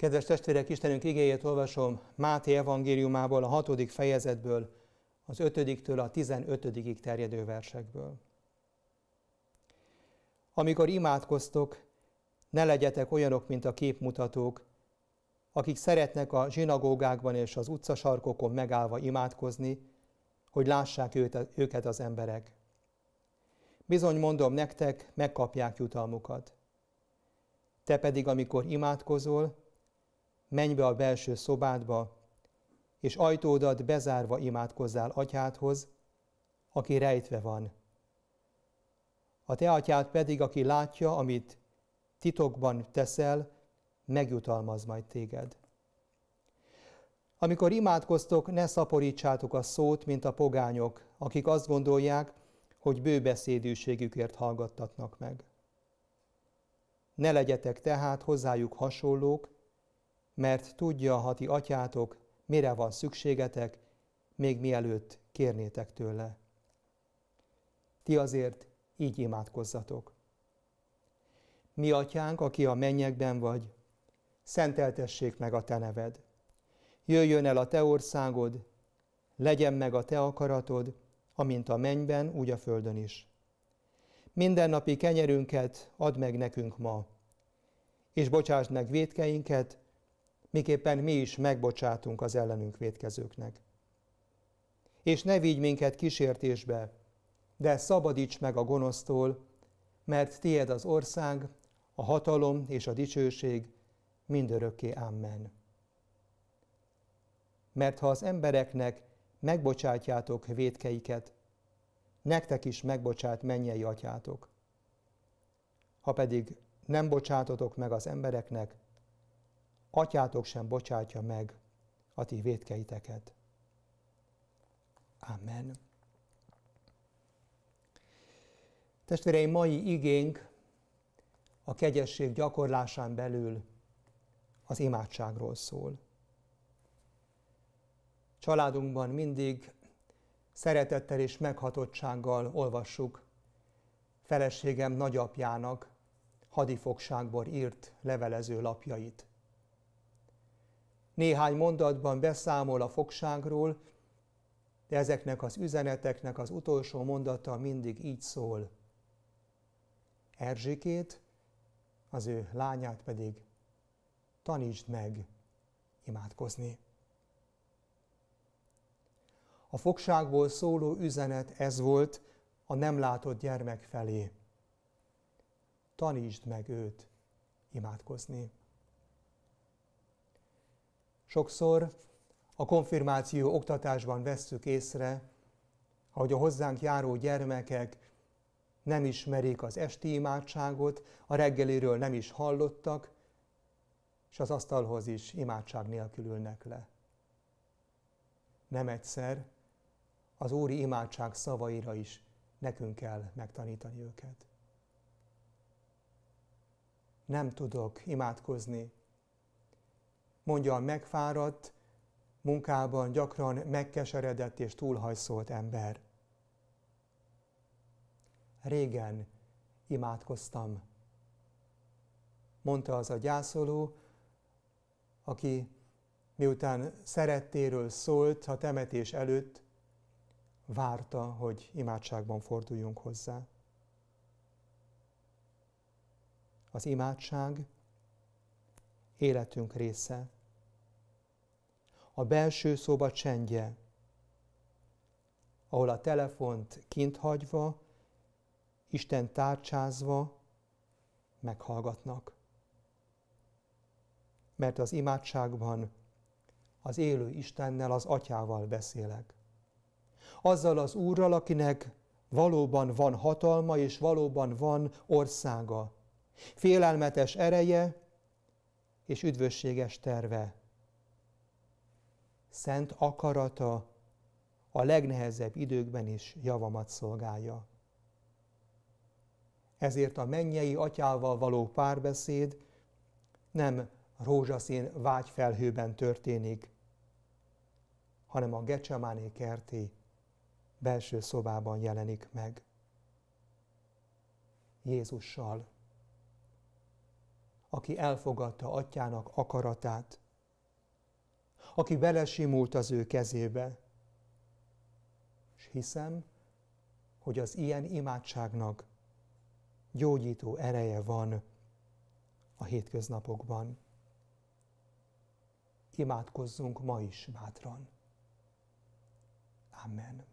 Kedves testvérek, Istenünk igéjét olvasom Máté evangéliumából, a hatodik fejezetből, az ötödiktől a tizenötödikig terjedő versekből. Amikor imádkoztok, ne legyetek olyanok, mint a képmutatók, akik szeretnek a zsinagógákban és az utcasarkokon megállva imádkozni, hogy lássák őket az emberek. Bizony mondom nektek, megkapják jutalmukat. Te pedig, amikor imádkozol, menj be a belső szobádba, és ajtódat bezárva imádkozzál atyádhoz, aki rejtve van. A te atyád pedig, aki látja, amit titokban teszel, megjutalmaz majd téged. Amikor imádkoztok, ne szaporítsátok a szót, mint a pogányok, akik azt gondolják, hogy bőbeszédűségükért hallgattatnak meg. Ne legyetek tehát hozzájuk hasonlók, mert tudja, ha ti atyátok, mire van szükségetek, még mielőtt kérnétek tőle. Ti azért így imádkozzatok. Mi atyánk, aki a mennyekben vagy, szenteltessék meg a te neved. Jöjjön el a te országod, legyen meg a te akaratod, amint a mennyben, úgy a földön is. Mindennapi kenyerünket add meg nekünk ma, és bocsásd meg védkeinket, miképpen mi is megbocsátunk az ellenünk védkezőknek. És ne vigy minket kísértésbe, de szabadíts meg a gonosztól, mert tied az ország, a hatalom és a dicsőség mindörökké. Amen. Mert ha az embereknek megbocsátjátok védkeiket, nektek is megbocsát mennyei atyátok. Ha pedig nem bocsátotok meg az embereknek, atyátok sem bocsátja meg a ti védkeiteket. Amen. Testvéreim, mai igénk a kegyesség gyakorlásán belül az imádságról szól. Családunkban mindig szeretettel és meghatottsággal olvassuk feleségem nagyapjának hadifogságból írt levelező lapjait. Néhány mondatban beszámol a fogságról, de ezeknek az üzeneteknek az utolsó mondata mindig így szól. Erzsikét, az ő lányát pedig tanítsd meg imádkozni. A fogságból szóló üzenet ez volt a nem látott gyermek felé. Tanítsd meg őt imádkozni. Sokszor a konfirmáció oktatásban vesszük észre, hogy a hozzánk járó gyermekek nem ismerik az esti imádságot, a reggeliről nem is hallottak, és az asztalhoz is imádság nélkül ülnek le. Nem egyszer, az Úri imádság szavaira is nekünk kell megtanítani őket. Nem tudok imádkozni, mondja a megfáradt, munkában gyakran megkeseredett és túlhajszolt ember. Régen imádkoztam, mondta az a gyászoló, aki miután szerettéről szólt a temetés előtt, várta, hogy imádságban forduljunk hozzá. Az imádság életünk része. A belső szoba csendje, ahol a telefont kint hagyva, Isten tárcsázva meghallgatnak. Mert az imádságban az élő Istennel, az Atyával beszélek azzal az Úrral, akinek valóban van hatalma és valóban van országa, félelmetes ereje és üdvösséges terve. Szent akarata a legnehezebb időkben is javamat szolgálja. Ezért a mennyei atyával való párbeszéd nem rózsaszín vágyfelhőben történik, hanem a Gecsemáné kerti belső szobában jelenik meg. Jézussal, aki elfogadta atyának akaratát, aki belesimult az ő kezébe. És hiszem, hogy az ilyen imádságnak gyógyító ereje van a hétköznapokban. Imádkozzunk ma is bátran. Amen.